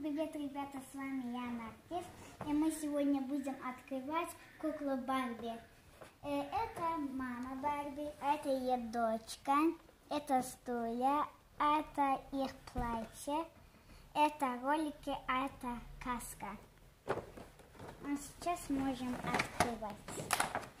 привет, ребята, с вами я Артис, и мы сегодня будем открывать куклу Барби. Э, это мама Барби, это ее дочка, это стулья, это их платье, это ролики, а это каска. А сейчас можем открывать.